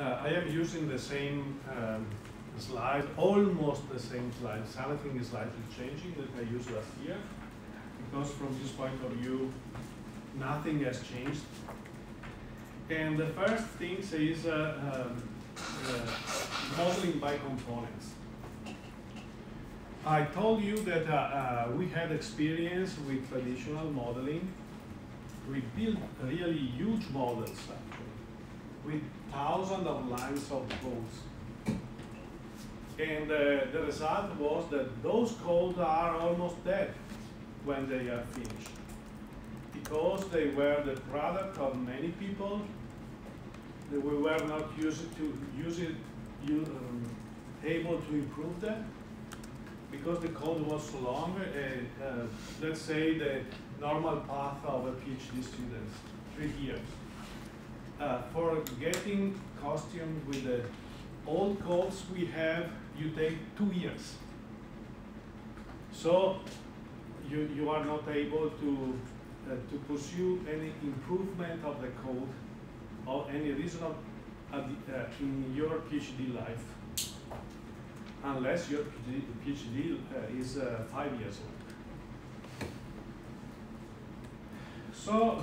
uh, I am using the same um, slide, almost the same slide. Something is slightly changing that I used last year, because from this point of view, nothing has changed. And the first thing is uh, um, uh, modeling by components. I told you that uh, uh, we had experience with traditional modeling. We built really huge models actually, with thousands of lines of codes. And uh, the result was that those codes are almost dead when they are finished. Because they were the product of many people, we were not used to use it, um, able to improve them because the code was so long, uh, uh, let's say the normal path of a PhD student, three years. Uh, for getting costume with the old codes we have, you take two years. So you, you are not able to, uh, to pursue any improvement of the code or any reason uh, in your PhD life unless your PhD, PhD uh, is uh, five years old. So, uh,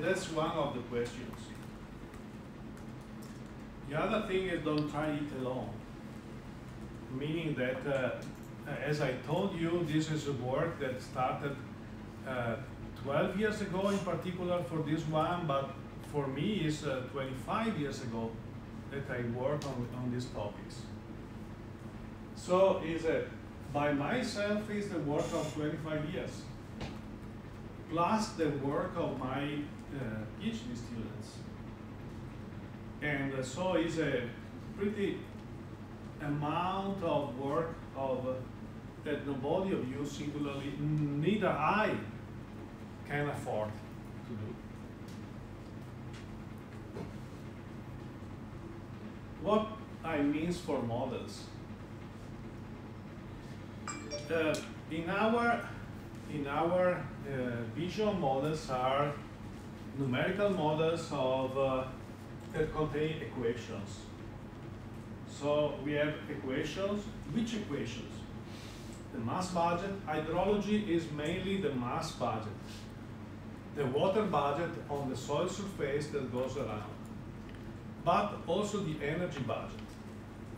that's one of the questions. The other thing is don't try it alone. Meaning that, uh, as I told you, this is a work that started uh, 12 years ago in particular for this one, but for me it's uh, 25 years ago that I work on, on these topics. So is by myself is the work of 25 years, plus the work of my uh, PhD students. And uh, so it's a pretty amount of work of uh, that nobody of you singularly, neither I can afford to do. What I means for models uh, in our in our uh, visual models are numerical models of uh, that contain equations. So we have equations. Which equations? The mass budget. Hydrology is mainly the mass budget. The water budget on the soil surface that goes around. But also the energy budget.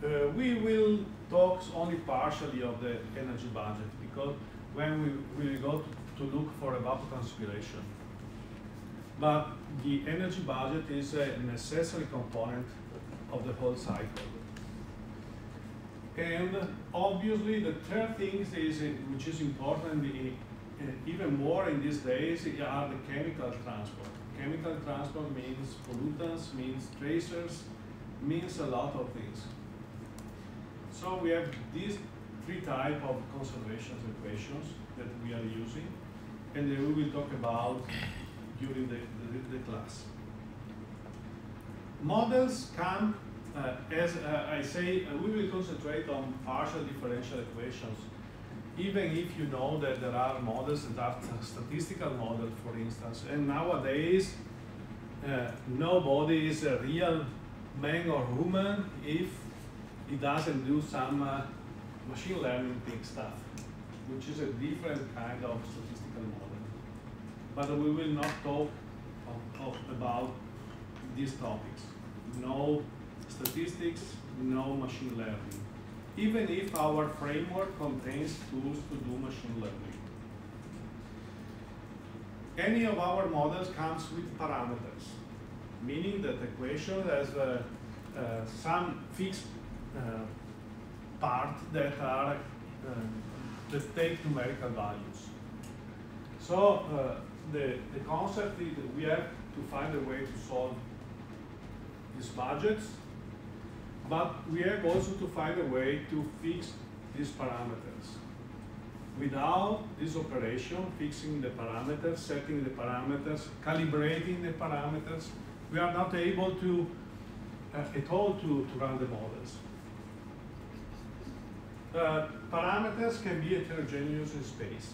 Uh, we will talk only partially of the energy budget because when we will go to, to look for evapotranspiration. But the energy budget is a necessary component of the whole cycle. And obviously the third thing is, which is important uh, even more in these days, are the chemical transport. Chemical transport means pollutants, means tracers, means a lot of things. So we have these three type of conservation equations that we are using, and then we will talk about during the, the, the class. Models come, uh, as uh, I say, uh, we will concentrate on partial differential equations, even if you know that there are models that are statistical models, for instance, and nowadays uh, nobody is a real man or woman if he doesn't do some uh, machine learning thing stuff, which is a different kind of statistical model. But we will not talk of, of, about these topics. No statistics, no machine learning. Even if our framework contains tools to do machine learning. Any of our models comes with parameters, meaning that the equation has uh, uh, some fixed uh, part that are uh, that take numerical values. So uh, the, the concept is that we have to find a way to solve these budgets, but we have also to find a way to fix these parameters. Without this operation, fixing the parameters, setting the parameters, calibrating the parameters, we are not able to uh, at all to, to run the models. Uh, parameters can be heterogeneous in space.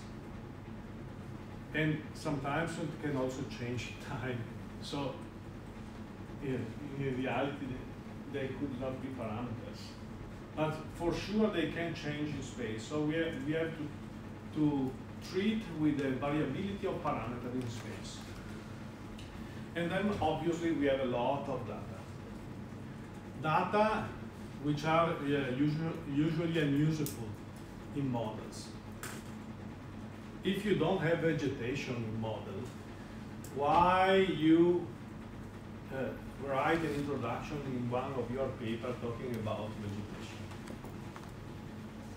And sometimes it can also change time. So in, in reality, they could not be parameters. But for sure they can change in space. So we have, we have to, to treat with the variability of parameter in space. And then obviously we have a lot of data. Data which are uh, usual, usually unusable in models. If you don't have vegetation model, why you uh, write an introduction in one of your paper talking about vegetation?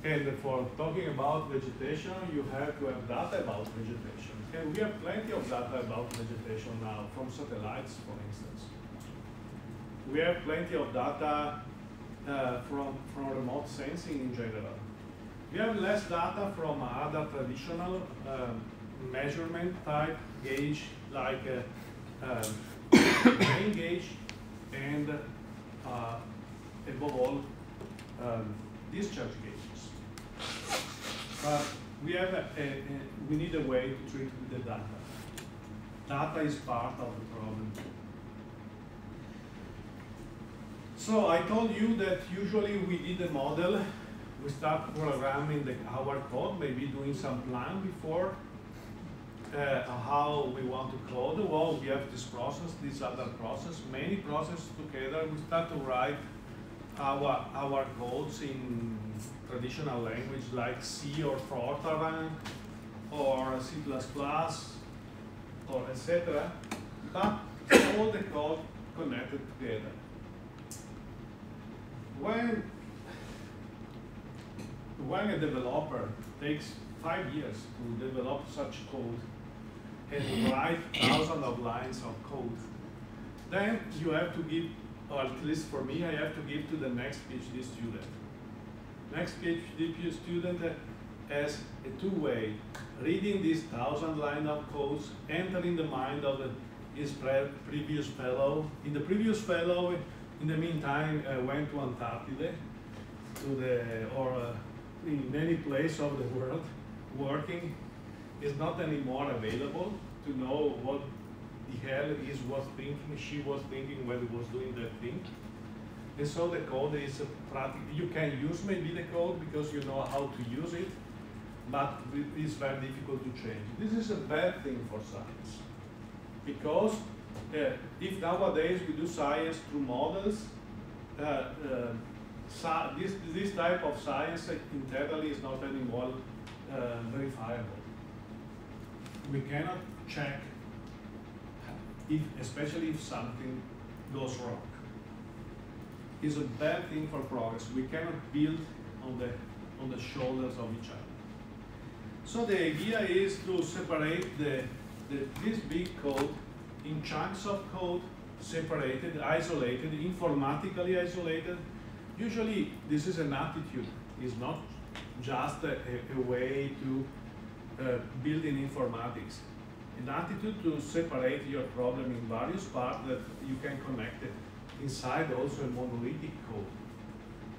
And for talking about vegetation, you have to have data about vegetation. And we have plenty of data about vegetation now, from satellites, for instance. We have plenty of data uh, from, from remote sensing in general. We have less data from other traditional um, measurement type gauge, like uh, um, rain gauge, and uh, above all, um, discharge gauges. But we have a, a, a, we need a way to treat the data. Data is part of the problem. So I told you that usually we did a model, we start programming the, our code, maybe doing some plan before uh, how we want to code. Well, we have this process, this other process, many processes together. We start to write our, our codes in traditional language like C or Fortran or C++ or etc. But all the code connected together. When, when a developer takes five years to develop such code and write thousands of lines of code, then you have to give, or at least for me, I have to give to the next PhD student. Next PhD student has a two-way, reading these thousand line of codes, entering the mind of the, his pre previous fellow. In the previous fellow, in the meantime, uh, went to Antarctica, to the, or uh, in many places of the world, working, is not anymore available to know what the hell is was thinking, she was thinking when was doing that thing. And so the code is practical. You can use maybe the code because you know how to use it, but it's very difficult to change. This is a bad thing for science because uh, if nowadays we do science through models, uh, uh, this, this type of science internally is not anymore uh, verifiable. We cannot check, if, especially if something goes wrong. It's a bad thing for progress. We cannot build on the, on the shoulders of each other. So the idea is to separate the, the, this big code in chunks of code, separated, isolated, informatically isolated. Usually this is an attitude, it's not just a, a, way to uh, build in informatics. An attitude to separate your problem in various parts that you can connect it inside also a monolithic code.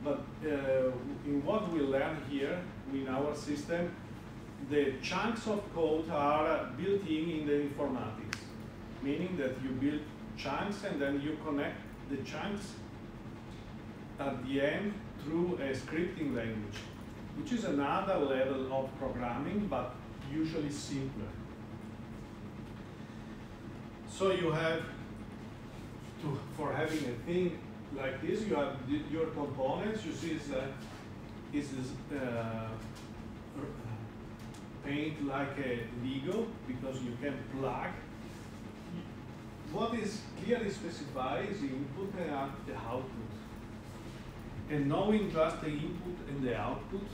But uh, in what we learn here in our system, the chunks of code are built in in the informatics meaning that you build chunks and then you connect the chunks at the end through a scripting language, which is another level of programming, but usually simpler. So you have to, for having a thing like this, you have your components. You see, it's, uh, it's uh, paint like a Lego because you can plug what is clearly specified is the input and the output. And knowing just the input and the output,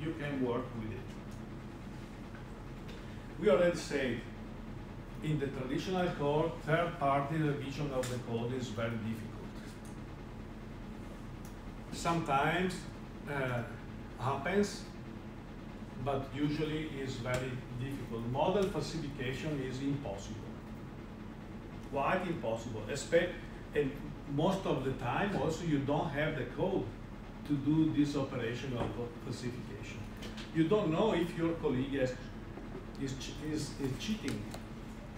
you can work with it. We already said, in the traditional code, third-party revision of the code is very difficult. Sometimes uh, happens, but usually is very difficult. Model falsification is impossible quite impossible. And most of the time, also, you don't have the code to do this operation of falsification. You don't know if your colleague is, is, is, is cheating,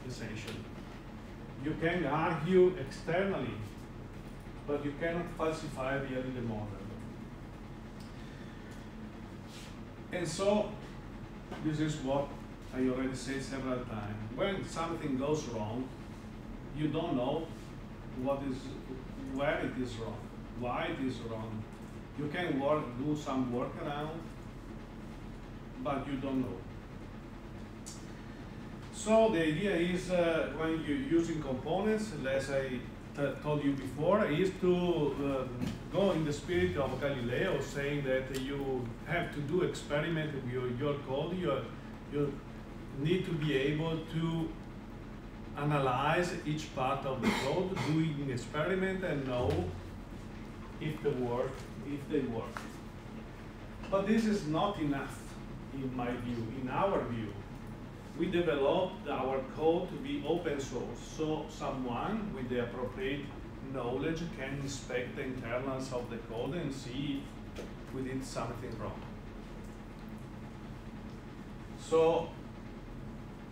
essentially. You can argue externally but you cannot falsify really the model. And so, this is what I already said several times. When something goes wrong, you don't know what is, where it is wrong, why it is wrong. You can work, do some workaround, but you don't know. So the idea is uh, when you're using components, as I told you before, is to um, go in the spirit of Galileo, saying that you have to do experiment with your, your code. You, you need to be able to analyze each part of the code, doing experiment and know if they work, if they work. But this is not enough, in my view, in our view. We developed our code to be open source, so someone with the appropriate knowledge can inspect the internals of the code and see if we did something wrong. So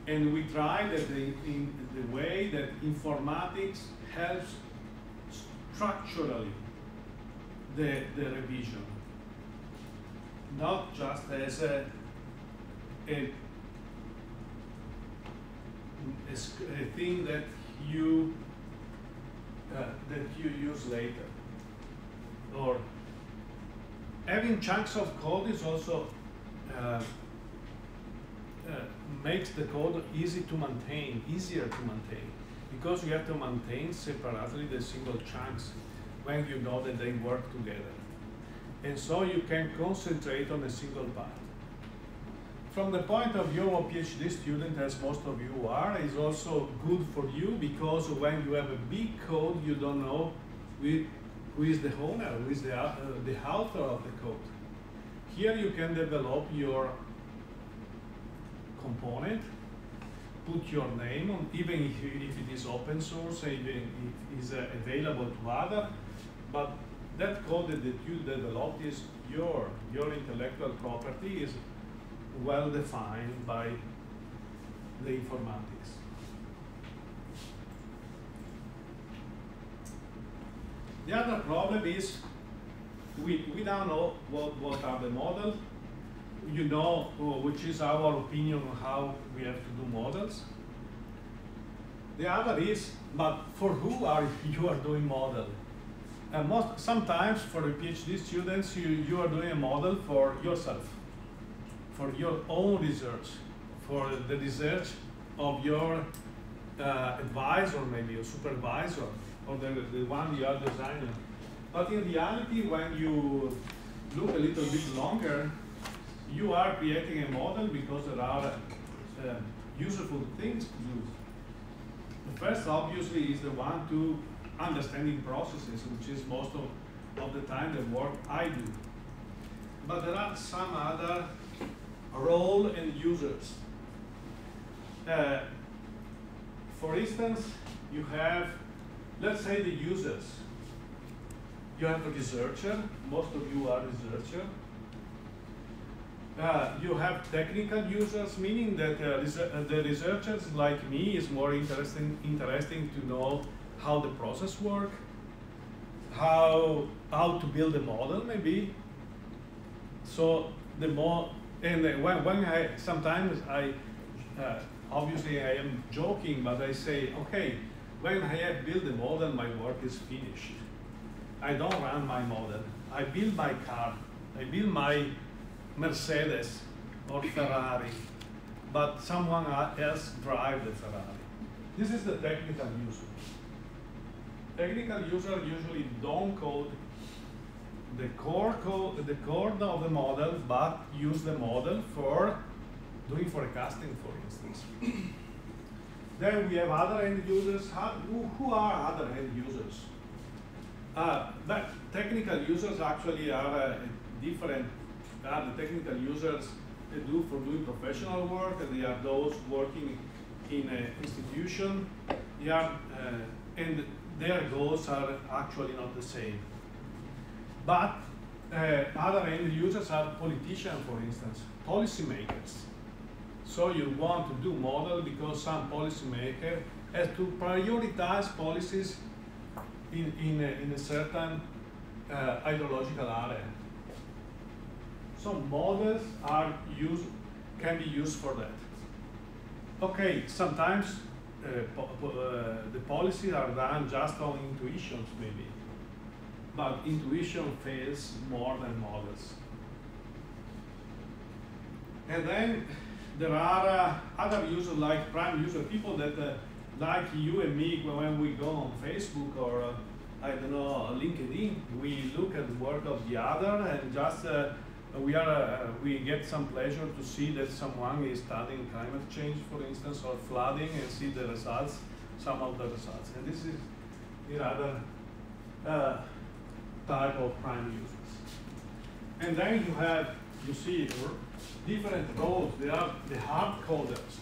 and we try that in the way that informatics helps structurally the, the revision, not just as a, a, a, thing that you uh, that you use later. Or having chunks of code is also uh, makes the code easy to maintain, easier to maintain, because you have to maintain separately the single chunks when you know that they work together. And so you can concentrate on a single part. From the point of view of a PhD student, as most of you are, is also good for you because when you have a big code, you don't know who is the owner, who is the, uh, the author of the code. Here you can develop your component, put your name on, even if, if it is open source, even if it is uh, available to other, but that code that you developed is your, your intellectual property is well defined by the informatics. The other problem is we, we don't know what, what are the models you know which is our opinion on how we have to do models. The other is, but for who are you are doing model? And most sometimes for the PhD students, you, you are doing a model for yourself, for your own research, for the research of your uh, advisor, maybe a supervisor, or the, the one you are designing. But in reality, when you look a little bit longer, you are creating a model because there are uh, useful things to do. The first, obviously, is the one to understanding processes, which is most of, of the time the work I do. But there are some other role and users. Uh, for instance, you have, let's say the users. You have a researcher, most of you are researcher, uh, you have technical users, meaning that uh, uh, the researchers like me is more interesting, interesting to know how the process work, how, how to build a model maybe. So the more, and when, when I, sometimes I, uh, obviously I am joking, but I say, okay, when I have built a model, my work is finished. I don't run my model. I build my car. I build my Mercedes or Ferrari, but someone else drive the Ferrari. This is the technical user. Technical user usually don't code the core code, the core of the model, but use the model for doing forecasting, for instance. then we have other end users. How, who, are other end users? Uh, but technical users actually are uh, different are the technical users they do for doing professional work, and they are those working in an institution. Are, uh, and their goals are actually not the same. But uh, other end users are politicians, for instance, policymakers. So you want to do model because some policymaker has to prioritize policies in, in, a, in a certain uh, hydrological area. So models are used, can be used for that. Okay, sometimes uh, po uh, the policies are done just on intuitions maybe, but intuition fails more than models. And then there are uh, other users like prime user people that uh, like you and me when we go on Facebook or uh, I don't know LinkedIn, we look at the work of the other and just uh, we are uh, we get some pleasure to see that someone is studying climate change, for instance, or flooding, and see the results, some of the results. And this is the other uh, type of prime users. And then you have you see different roles. They are the hard coders.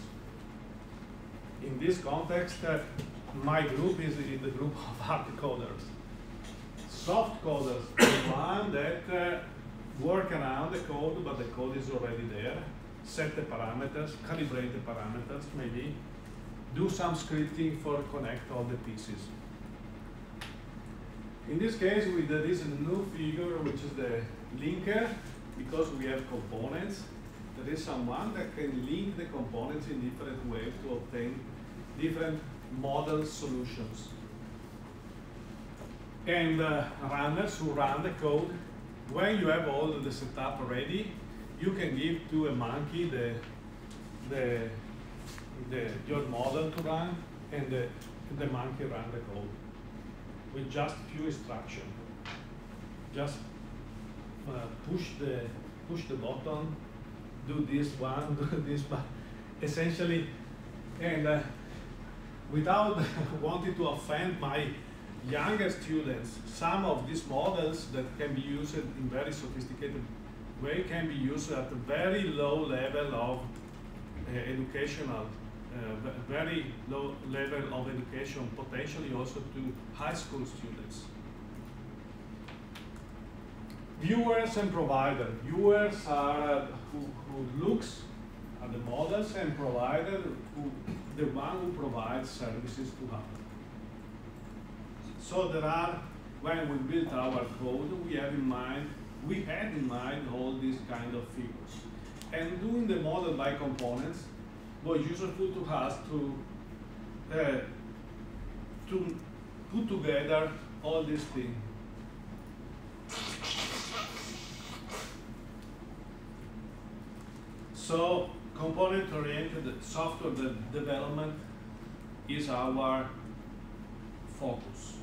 In this context, uh, my group is in the group of hard coders. Soft coders, the one that uh, work around the code, but the code is already there. Set the parameters, calibrate the parameters, maybe. Do some scripting for connect all the pieces. In this case, we, there is a new figure, which is the linker, because we have components. There is someone that can link the components in different ways to obtain different model solutions. And uh, runners who run the code when you have all the setup ready, you can give to a monkey the, the, the, your model to run, and the, the monkey run the code with just few instructions. Just uh, push the push the button, do this one, do this one, essentially, and uh, without wanting to offend my younger students, some of these models that can be used in very sophisticated way can be used at a very low level of uh, educational, uh, very low level of education, potentially also to high school students. Viewers and provider. Viewers are uh, who, who looks at the models and provider who the one who provides services to us. So there are, when we built our code, we have in mind, we had in mind all these kind of figures. And doing the model by components was useful to us to, uh, to put together all these things. So component-oriented software de development is our focus.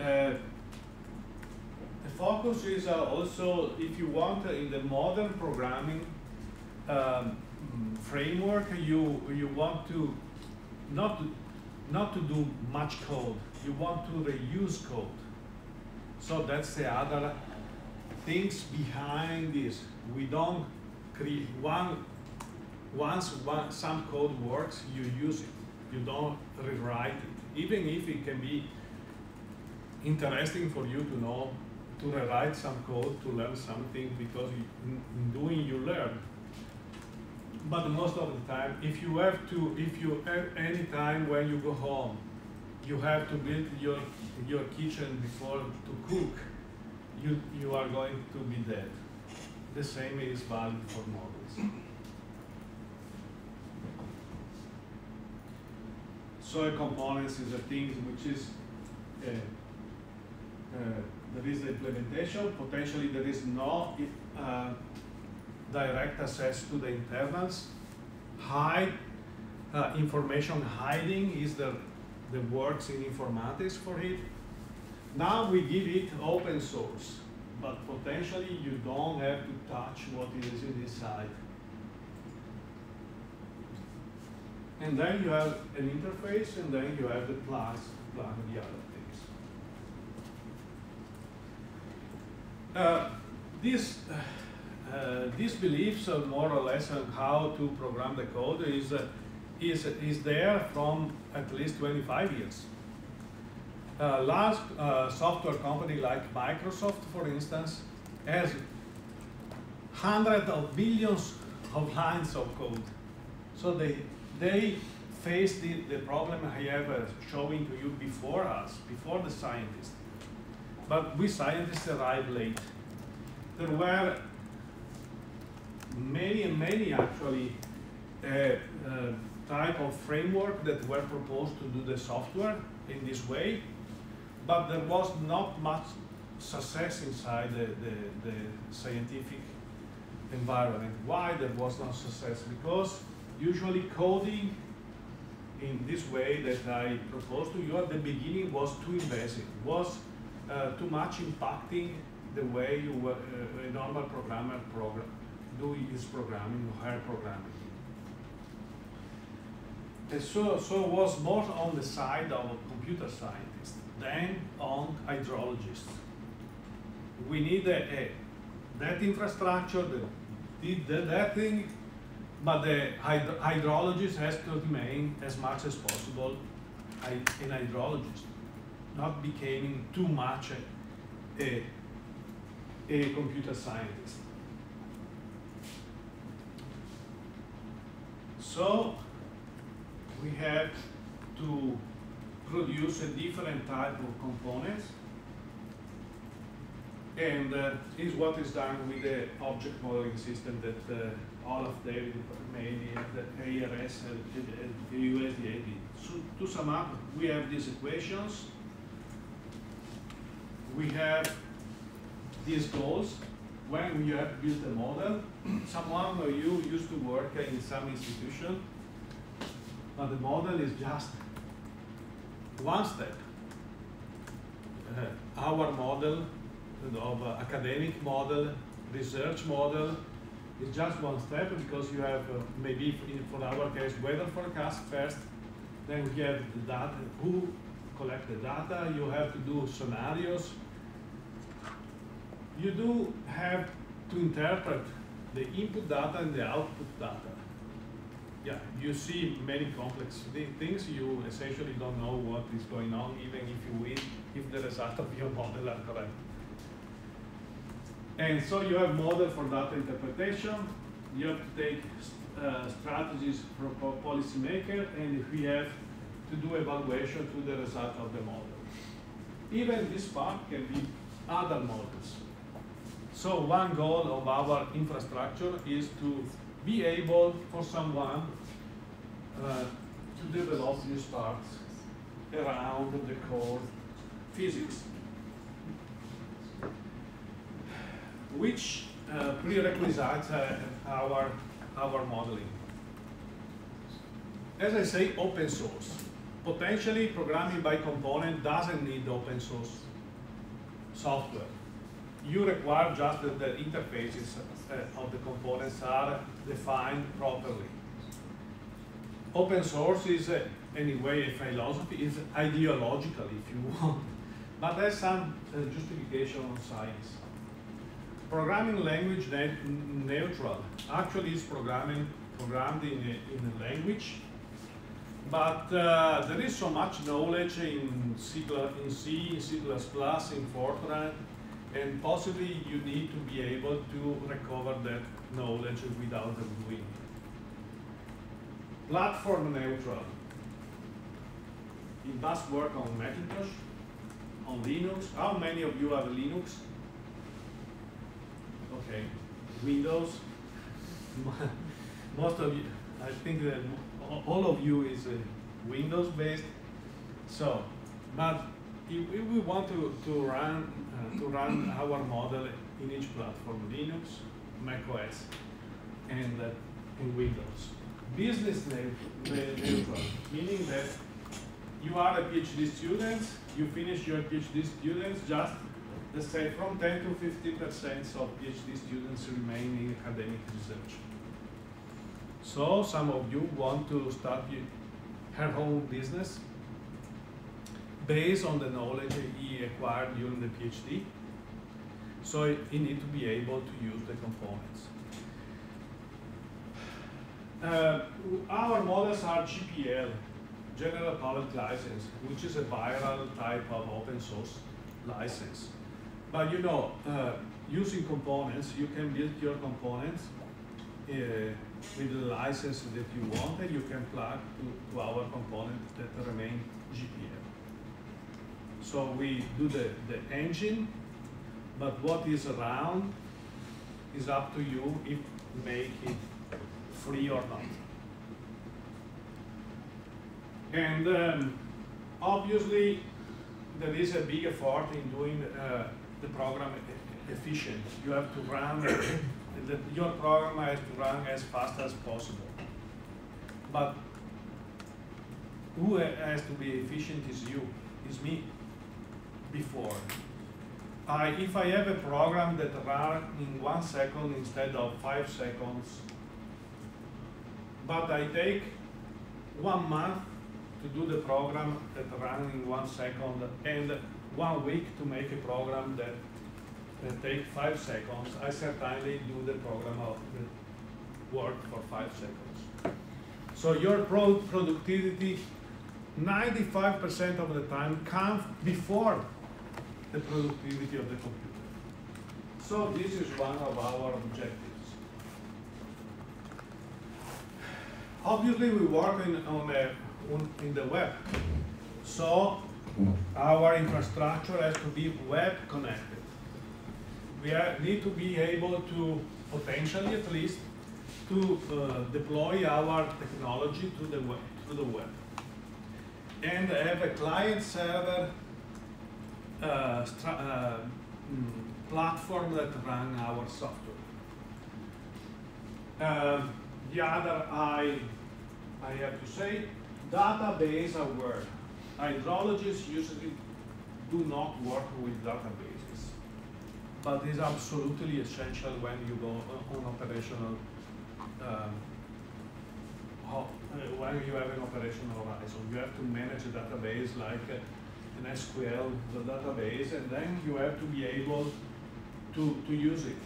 Uh, the focus is uh, also, if you want, uh, in the modern programming um, framework, you you want to not not to do much code. You want to reuse code. So that's the other things behind this. We don't create one. Once one, some code works, you use it. You don't rewrite it, even if it can be interesting for you to know to rewrite some code to learn something because in, in doing you learn. But most of the time, if you have to, if you have any time when you go home, you have to build your your kitchen before to cook, you you are going to be dead. The same is valid for models. So components is a thing which is uh, there is the implementation, potentially there is no uh, direct access to the internals. Hide, uh, information hiding is the, the works in informatics for it. Now we give it open source, but potentially you don't have to touch what is inside. And then you have an interface, and then you have the plus the other. Uh, this, uh, these beliefs uh, more or less on how to program the code is, uh, is, is there from at least 25 years. Large uh, software company like Microsoft, for instance, has hundreds of billions of lines of code. So they, they face the, the problem I have uh, showing to you before us, before the scientists. But we scientists arrived late. There were many and many actually uh, uh, type of framework that were proposed to do the software in this way, but there was not much success inside the, the, the scientific environment. Why there was no success? Because usually coding in this way that I proposed to you at the beginning was too invasive, was too much impacting the way you uh, a normal programmer program do his programming or her programming. And so, so was more on the side of computer scientists than on hydrologists. We need a, a that infrastructure that did that, that thing, but the hydro hydrologist has to remain as much as possible an hydrologist, not becoming too much a, a, computer scientist. So we have to produce a different type of components and uh, is what is done with the object modeling system that uh, Olaf David made at the ARS and the USDA So to sum up, we have these equations, we have these goals, when you have built a model, someone of you used to work in some institution, but the model is just one step. Uh, our model of uh, academic model, research model, is just one step because you have uh, maybe in, for our case weather forecast first, then we have the data, who collect the data, you have to do scenarios, you do have to interpret the input data and the output data. Yeah, you see many complex things, you essentially don't know what is going on, even if you win, if the result of your model are correct. And so you have model for data interpretation, you have to take uh, strategies for policymaker, and we have to do evaluation to the result of the model. Even this part can be other models. So one goal of our infrastructure is to be able for someone uh, to develop these parts around the core physics. Which uh, prerequisites uh, our, our modeling? As I say, open source. Potentially, programming by component doesn't need open source software you require just that the interfaces uh, of the components are defined properly. Open source is uh, anyway a philosophy, is ideological if you want, but there's some uh, justification on science. Programming language neutral actually is programming programmed in a, in a language, but uh, there is so much knowledge in C, in C, in C++, in Fortran, and possibly you need to be able to recover that knowledge without them doing. it. Platform neutral. It must work on Macintosh, on Linux. How many of you have Linux? Okay. Windows? Most of you, I think that all of you is uh, Windows based. So, but if we want to, to run to run our model in each platform, Linux, Mac OS, and uh, in Windows. Business neutral, meaning that you are a PhD student, you finish your PhD students, just let's say from 10 to 50% of PhD students remain in academic research. So some of you want to start her own business, based on the knowledge he acquired during the PhD. So he needs to be able to use the components. Uh, our models are GPL, General Public License, which is a viral type of open source license. But you know, uh, using components, you can build your components uh, with the license that you want, and you can plug to, to our component that remain GPL. So we do the, the engine, but what is around is up to you if make it free or not. And um, obviously, there is a big effort in doing uh, the program efficient. You have to run, the, your program has to run as fast as possible. But who has to be efficient is you, is me, before. I, if I have a program that runs in one second instead of five seconds, but I take one month to do the program that runs in one second and one week to make a program that, that take five seconds, I certainly do the program of the work for five seconds. So your pro productivity, 95% of the time comes before the productivity of the computer. So this is one of our objectives. Obviously, we work in, on, on in the web. So our infrastructure has to be web connected. We are, need to be able to, potentially at least, to uh, deploy our technology to the web, to the web. And have a client server uh, uh, mm, platform that run our software. Um, the other I, I have to say, database aware. Hydrologists usually do not work with databases, but is absolutely essential when you go on operational, um, uh, when you have an operational horizon. You have to manage a database like uh, an SQL the database, and then you have to be able to, to use it.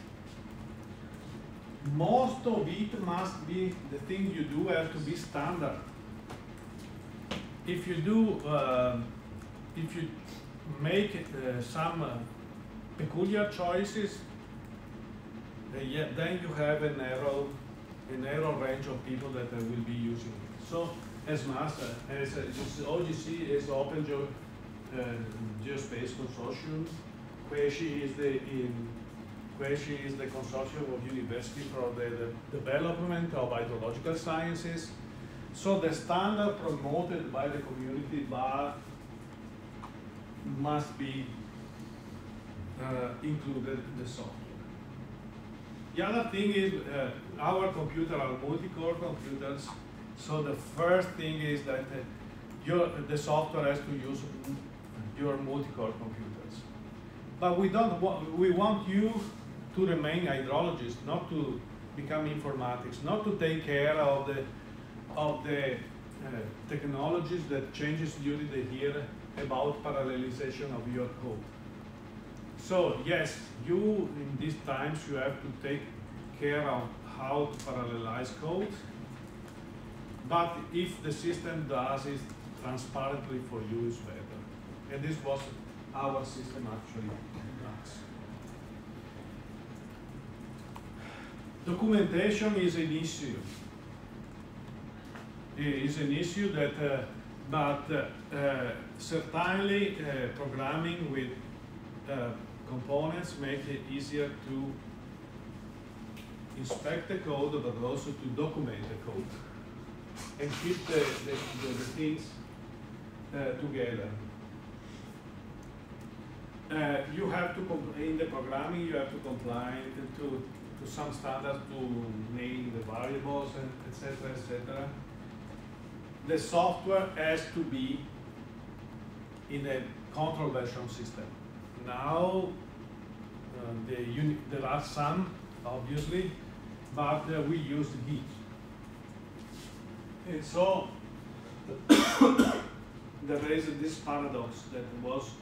Most of it must be, the thing you do have to be standard. If you do, um if you make uh, some uh, peculiar choices, uh, yeah, then you have a narrow, a narrow range of people that uh, will be using it. So as master, as uh, OGC is Open uh, Geospace Consortium, CUAHSI is the in CUAHSI is the consortium of university for the, the development of hydrological sciences. So the standard promoted by the community bar must be uh, included in the software. The other thing is uh, our computers are multi-core computers. So the first thing is that uh, your, the software has to use your multi-core computers. But we don't want, we want you to remain hydrologists, not to become informatics, not to take care of the, of the uh, technologies that changes during the year about parallelization of your code. So yes, you in these times you have to take care of how to parallelize code. But if the system does it transparently for you, is better. And this was our system actually does. Documentation is an issue. It is an issue that, uh, but uh, uh, certainly uh, programming with uh, components make it easier to inspect the code, but also to document the code and keep the, the, the, the things uh, together. Uh, you have to, in the programming, you have to comply to, to some standards to name the variables and et cetera, et cetera. The software has to be in a control version system. Now, uh, the there are some, obviously, but uh, we use Git. And so, there is this paradox that was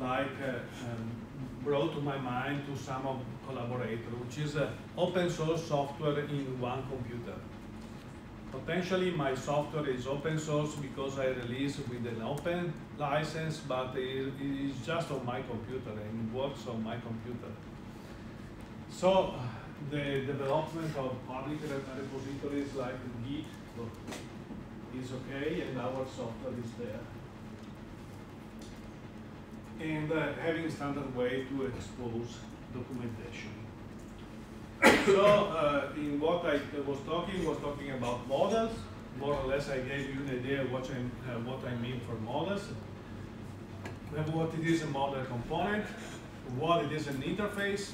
like uh, um, brought to my mind to some of collaborators, which is uh, open source software in one computer. Potentially my software is open source because I release with an open license, but it, is just on my computer and works on my computer. So the development of public repositories like Git is okay, and our software is there. And uh, having a standard way to expose documentation. So, uh, in what I was talking, was talking about models. More or less, I gave you an idea what I, uh, what I mean for models. What it is a model component, what it is an interface.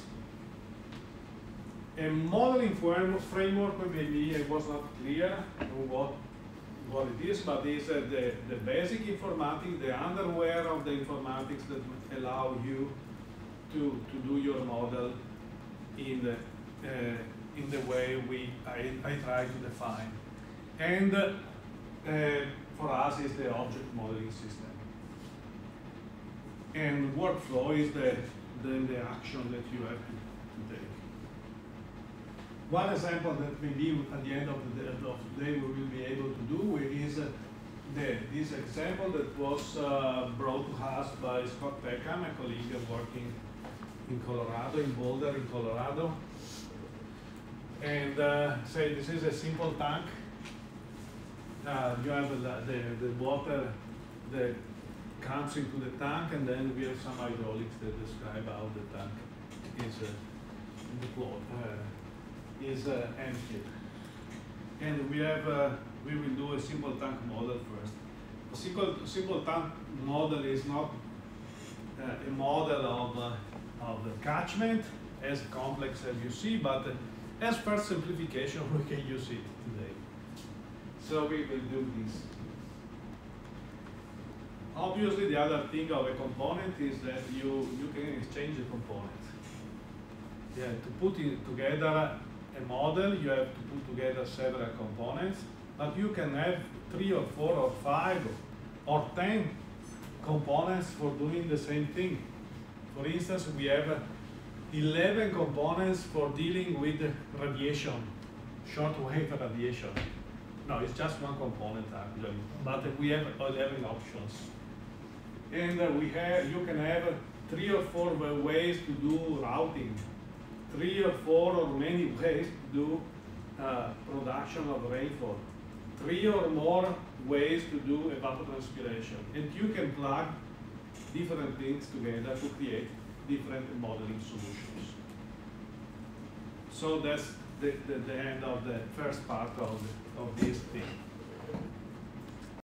A modeling framework, maybe I was not clear on what, what it is, but it's uh, the, the basic informatics, the underwear of the informatics that allow you to, to do your model in the, uh, in the way we, I, I try to define. And uh, for us is the object modeling system. And workflow is the, then the action that you have to take. One example that maybe at the end of the, of the day we will be able to do is uh, the, this example that was uh, brought to us by Scott Peckham, a colleague working in Colorado, in Boulder, in Colorado. And uh, say this is a simple tank. Uh, you have the, the, the water that comes into the tank, and then we have some hydraulics that describe how the tank is uh, deployed, uh, is uh, emptied. And we have, uh, we will do a simple tank model first. A simple, simple tank model is not uh, a model of, uh, of the catchment as complex as you see, but uh, as first simplification, we can use it today. So we will do this. Obviously, the other thing of a component is that you, you can exchange the components. Yeah, to put it together a model, you have to put together several components, but you can have three or four or five or ten components for doing the same thing. For instance, we have 11 components for dealing with radiation, shortwave radiation. No, it's just one component actually, but we have 11 options. And uh, we have, you can have three or four ways to do routing, three or four or many ways to do uh, production of rainfall, three or more ways to do evapotranspiration. And you can plug different things together to create different modeling solutions. So that's the, the, the end of the first part of, the, of this thing.